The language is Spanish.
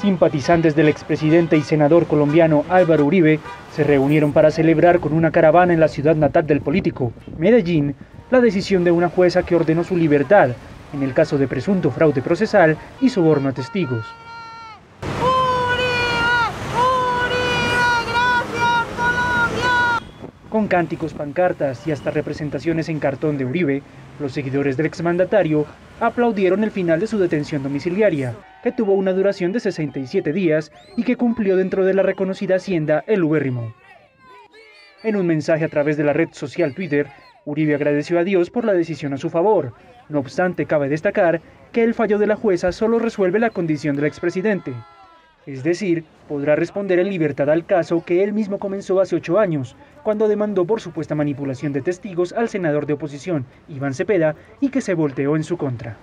Simpatizantes del expresidente y senador colombiano Álvaro Uribe se reunieron para celebrar con una caravana en la ciudad natal del político, Medellín, la decisión de una jueza que ordenó su libertad en el caso de presunto fraude procesal y soborno a testigos. Con cánticos, pancartas y hasta representaciones en cartón de Uribe, los seguidores del exmandatario aplaudieron el final de su detención domiciliaria, que tuvo una duración de 67 días y que cumplió dentro de la reconocida hacienda El Ubérrimo. En un mensaje a través de la red social Twitter, Uribe agradeció a Dios por la decisión a su favor. No obstante, cabe destacar que el fallo de la jueza solo resuelve la condición del expresidente. Es decir, podrá responder en libertad al caso que él mismo comenzó hace ocho años, cuando demandó por supuesta manipulación de testigos al senador de oposición, Iván Cepeda, y que se volteó en su contra.